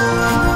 Oh,